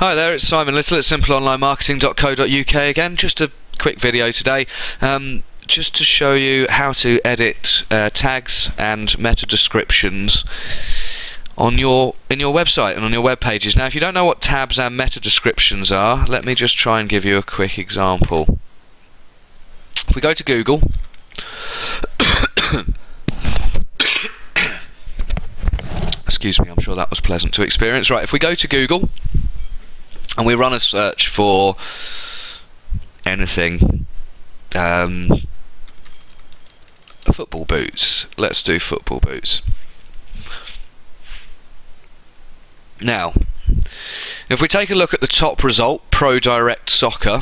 Hi there, it's Simon Little at simpleonlinemarketing.co.uk again. Just a quick video today, um, just to show you how to edit uh, tags and meta descriptions on your in your website and on your web pages. Now, if you don't know what tags and meta descriptions are, let me just try and give you a quick example. If we go to Google. Excuse me, I'm sure that was pleasant to experience. Right, if we go to Google and we run a search for anything um, football boots. Let's do football boots. Now if we take a look at the top result pro direct soccer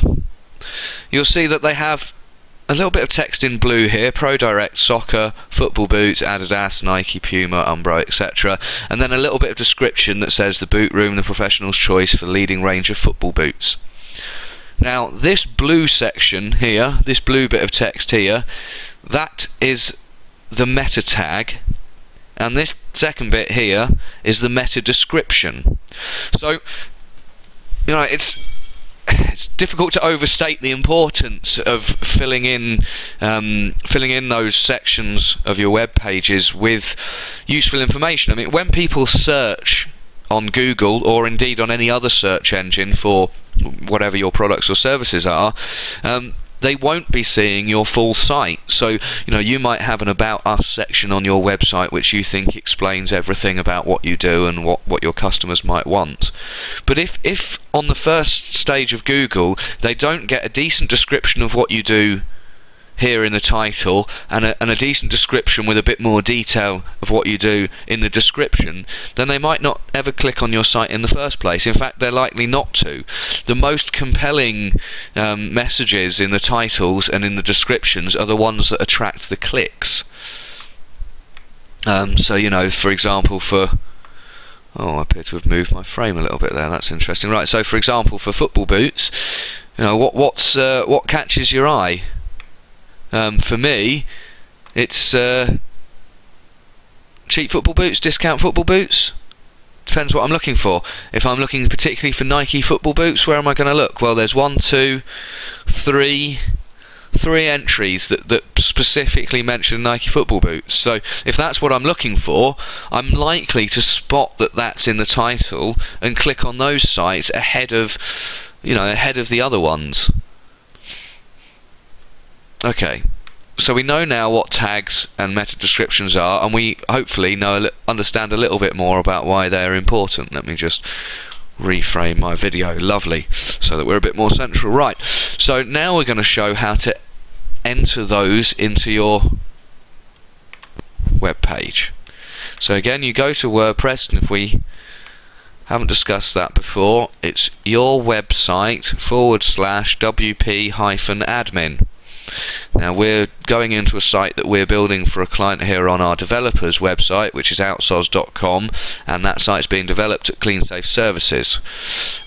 you'll see that they have a little bit of text in blue here. Pro direct soccer football boots adidas nike puma umbro etc and then a little bit of description that says the boot room the professional's choice for leading range of football boots. Now this blue section here this blue bit of text here that is the meta tag. And this second bit here is the meta description. So you know it's it's difficult to overstate the importance of filling in um, filling in those sections of your web pages with useful information. I mean, when people search on Google or indeed on any other search engine for whatever your products or services are, um, they won't be seeing your full site. So, you know, you might have an About Us section on your website which you think explains everything about what you do and what, what your customers might want. But if, if on the first stage of Google they don't get a decent description of what you do here in the title and a, and a decent description with a bit more detail of what you do in the description, then they might not ever click on your site in the first place. In fact, they're likely not to. The most compelling um, messages in the titles and in the descriptions are the ones that attract the clicks. Um, so, you know, for example, for Oh, I appear to have moved my frame a little bit there. That's interesting. Right. So, for example, for football boots, you know, what what's uh, what catches your eye? Um, for me, it's uh, cheap football boots, discount football boots. Depends what I'm looking for. If I'm looking particularly for Nike football boots, where am I going to look? Well, there's one, two, three, three entries that, that specifically mention Nike football boots. So if that's what I'm looking for, I'm likely to spot that that's in the title and click on those sites ahead of, you know, ahead of the other ones. Okay, so we know now what tags and meta descriptions are, and we hopefully know understand a little bit more about why they're important. Let me just reframe my video, lovely, so that we're a bit more central. Right, so now we're going to show how to enter those into your web page. So again, you go to WordPress, and if we haven't discussed that before, it's your website forward slash wp hyphen admin. Now we're going into a site that we're building for a client here on our developers website, which is outsoz.com, and that site's being developed at CleanSafe Services.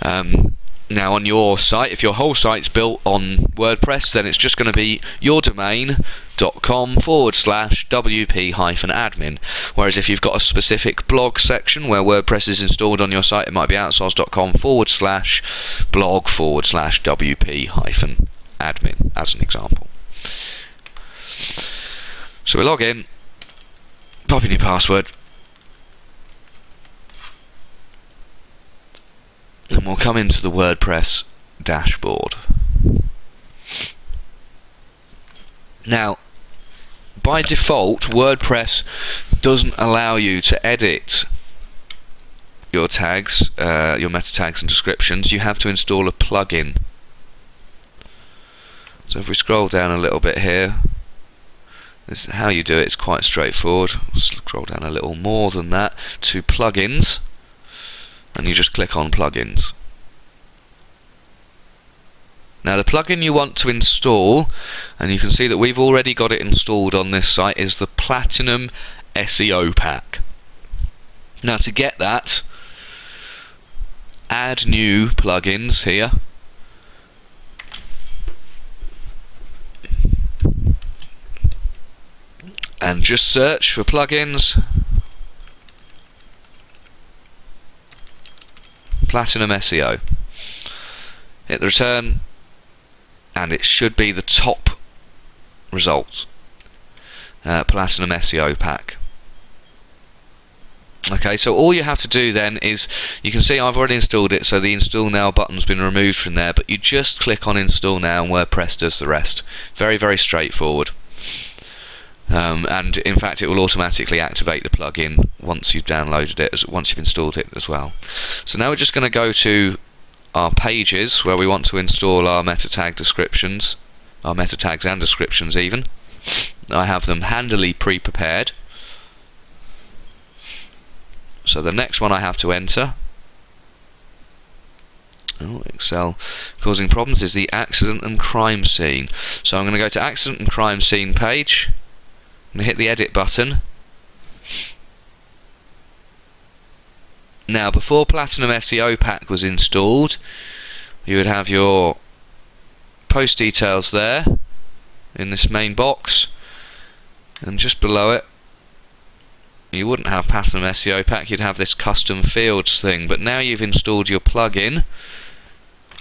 Um, now on your site, if your whole site's built on WordPress, then it's just going to be your domain.com forward slash WP hyphen admin. Whereas if you've got a specific blog section where WordPress is installed on your site, it might be outsoz.com forward slash blog forward slash WP hyphen admin as an example. So we log in, pop in your password, and we'll come into the WordPress dashboard. Now, by default, WordPress doesn't allow you to edit your tags, uh, your meta tags and descriptions. You have to install a plugin. So if we scroll down a little bit here, this how you do it. It's quite straightforward. We'll scroll down a little more than that to plugins, and you just click on plugins. Now the plugin you want to install, and you can see that we've already got it installed on this site, is the Platinum SEO Pack. Now to get that, add new plugins here and just search for plugins Platinum SEO hit the return, and it should be the top result. Uh, Platinum SEO pack. Okay, so all you have to do then is, you can see I've already installed it, so the install now button's been removed from there, but you just click on install now and WordPress does the rest. Very, very straightforward. Um, and in fact it will automatically activate the plugin once you've downloaded it, as, once you've installed it as well. So now we're just going to go to our pages where we want to install our meta tag descriptions, our meta tags and descriptions even. I have them handily pre-prepared. So the next one I have to enter Oh, Excel causing problems is the accident and crime scene. So I'm going to go to accident and crime scene page and hit the edit button. Now before Platinum SEO Pack was installed you would have your post details there in this main box and just below it you wouldn't have Platinum SEO Pack, you'd have this custom fields thing, but now you've installed your plugin,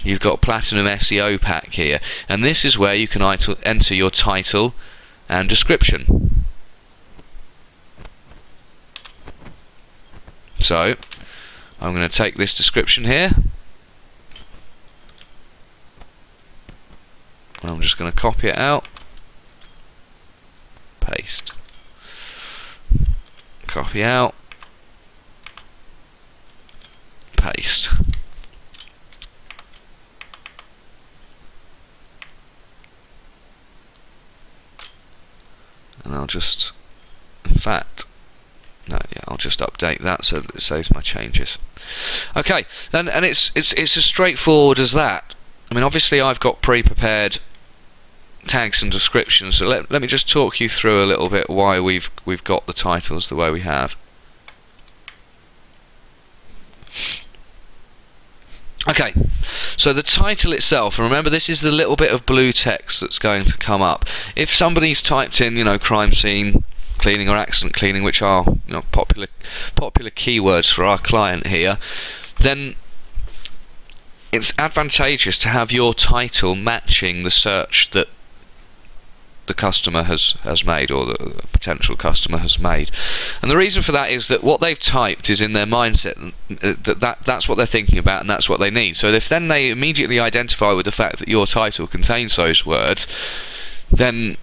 you've got Platinum SEO Pack here, and this is where you can enter your title and description. So, I'm going to take this description here, and I'm just going to copy it out, paste. Copy out, paste. And I'll just, in fact, just update that so that it saves my changes. Okay, and and it's it's it's as straightforward as that. I mean, obviously, I've got pre-prepared tags and descriptions. So let, let me just talk you through a little bit why we've we've got the titles the way we have. Okay, so the title itself, and remember this is the little bit of blue text that's going to come up. If somebody's typed in, you know, crime scene cleaning or accident cleaning, which are you know, popular popular keywords for our client here, then it's advantageous to have your title matching the search that the customer has, has made or the potential customer has made. And the reason for that is that what they've typed is in their mindset uh, that, that that's what they're thinking about and that's what they need. So if then they immediately identify with the fact that your title contains those words, then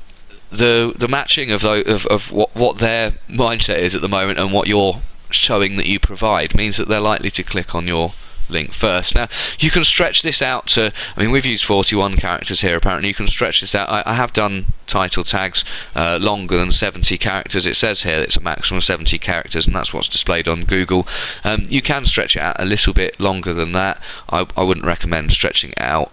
the the matching of, those, of, of what, what their mindset is at the moment and what you're showing that you provide means that they're likely to click on your link first. Now, you can stretch this out to, I mean, we've used 41 characters here apparently. You can stretch this out. I, I have done title tags uh, longer than 70 characters. It says here it's a maximum of 70 characters, and that's what's displayed on Google. Um, you can stretch it out a little bit longer than that. I, I wouldn't recommend stretching it out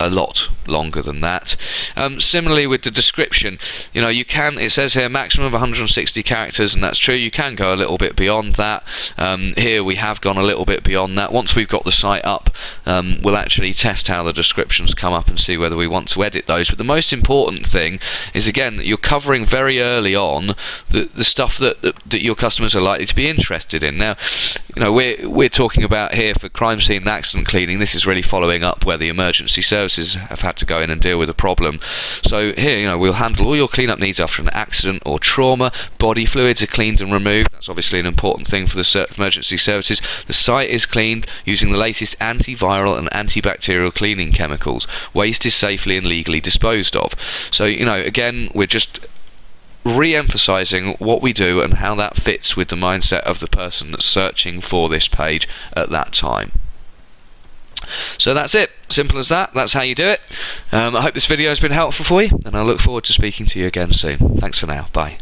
a lot longer than that. Um, similarly with the description, you know, you can, it says here maximum of 160 characters, and that's true, you can go a little bit beyond that. Um, here we have gone a little bit beyond that. Once we've got the site up, um, we'll actually test how the descriptions come up and see whether we want to edit those. But the most important thing is, again, that you're covering very early on the, the stuff that, that, that your customers are likely to be interested in. Now, you know, we're, we're talking about here for crime scene and accident cleaning, this is really following up where the emergency service services have had to go in and deal with a problem. So here, you know, we'll handle all your cleanup needs after an accident or trauma. Body fluids are cleaned and removed. That's obviously an important thing for the emergency services. The site is cleaned using the latest antiviral and antibacterial cleaning chemicals. Waste is safely and legally disposed of. So, you know, again, we're just re-emphasizing what we do and how that fits with the mindset of the person that's searching for this page at that time. So that's it. Simple as that. That's how you do it. Um, I hope this video has been helpful for you, and I look forward to speaking to you again soon. Thanks for now. Bye.